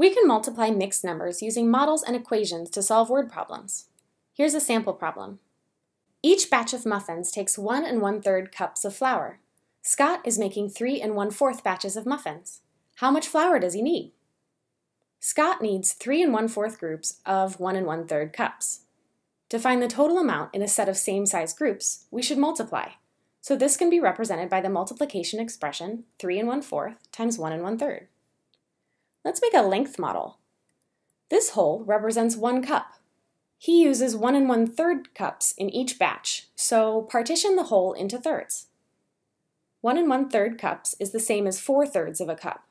We can multiply mixed numbers using models and equations to solve word problems. Here's a sample problem. Each batch of muffins takes 1 and 1 3rd cups of flour. Scott is making 3 and 1 4th batches of muffins. How much flour does he need? Scott needs 3 and 1 4th groups of 1 and 1 3rd cups. To find the total amount in a set of same size groups, we should multiply. So this can be represented by the multiplication expression 3 and 1 4th times 1 and 1 3rd. Let's make a length model. This whole represents one cup. He uses one and one third cups in each batch, so partition the whole into thirds. One and one third cups is the same as four thirds of a cup.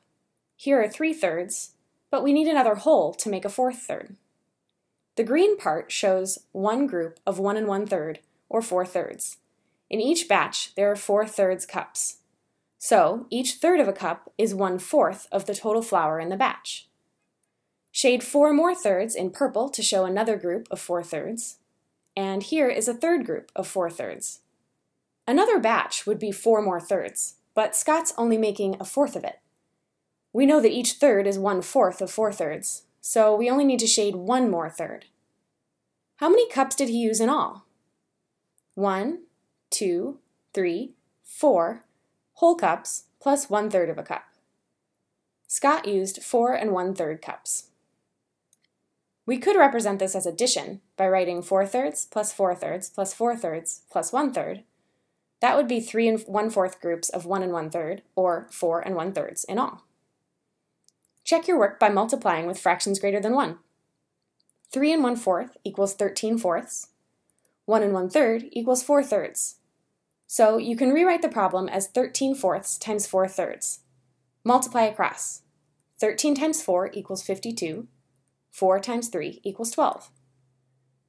Here are three thirds, but we need another whole to make a fourth third. The green part shows one group of one and one third, or four thirds. In each batch, there are four thirds cups. So each third of a cup is one-fourth of the total flour in the batch. Shade four more thirds in purple to show another group of four thirds. And here is a third group of four thirds. Another batch would be four more thirds, but Scott's only making a fourth of it. We know that each third is one-fourth of four thirds, so we only need to shade one more third. How many cups did he use in all? One, two, three, four, whole cups, plus one third of a cup. Scott used four and one third cups. We could represent this as addition by writing four thirds plus four thirds plus four thirds plus one third. That would be three and one fourth groups of one and one third, or four and one thirds in all. Check your work by multiplying with fractions greater than one. Three and one fourth equals 13 fourths. One and one third equals four thirds. So you can rewrite the problem as 13 fourths times 4 thirds. Multiply across. 13 times 4 equals 52. 4 times 3 equals 12.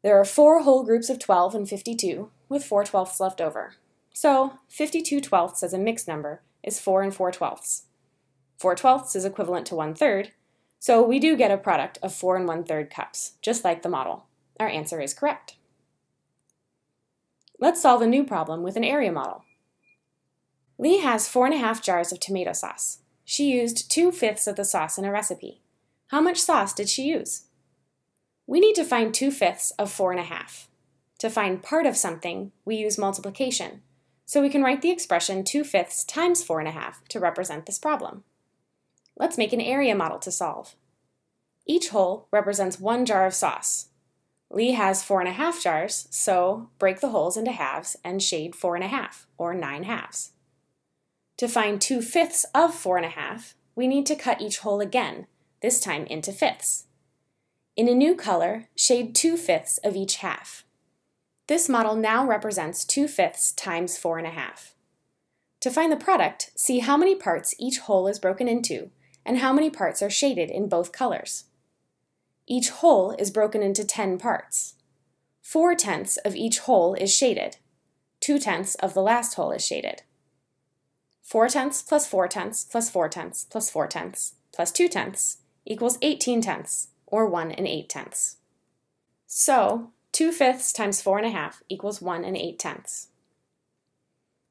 There are four whole groups of 12 and 52, with 4 twelfths left over. So 52 twelfths as a mixed number is 4 and 4 twelfths. 4 twelfths is equivalent to 1 third, so we do get a product of 4 and 1 third cups, just like the model. Our answer is correct. Let's solve a new problem with an area model. Lee has four and a half jars of tomato sauce. She used two-fifths of the sauce in a recipe. How much sauce did she use? We need to find two-fifths of four and a half. To find part of something, we use multiplication. So we can write the expression two-fifths times four and a half to represent this problem. Let's make an area model to solve. Each whole represents one jar of sauce. Lee has four and a half jars, so break the wholes into halves and shade four and a half, or nine halves. To find two fifths of four and a half, we need to cut each whole again, this time into fifths. In a new color, shade two fifths of each half. This model now represents two fifths times four and a half. To find the product, see how many parts each whole is broken into and how many parts are shaded in both colors. Each whole is broken into 10 parts. 4 tenths of each whole is shaded. 2 tenths of the last whole is shaded. 4 tenths plus 4 tenths plus 4 tenths plus 4 tenths plus 2 tenths equals 18 tenths, or 1 and 8 tenths. So, 2 fifths times 4 and a half equals 1 and 8 tenths.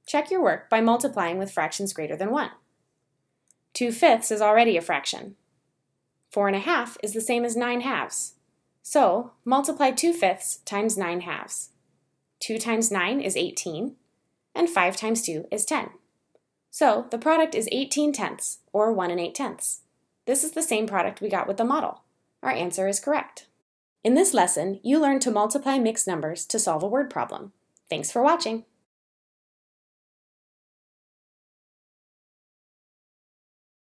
Check your work by multiplying with fractions greater than 1. 2 fifths is already a fraction, Four and a half is the same as nine halves. So multiply 2 fifths times 9 halves. 2 times 9 is 18, and 5 times 2 is 10. So the product is 18 tenths, or 1 and 8 tenths. This is the same product we got with the model. Our answer is correct. In this lesson, you learned to multiply mixed numbers to solve a word problem. Thanks for watching.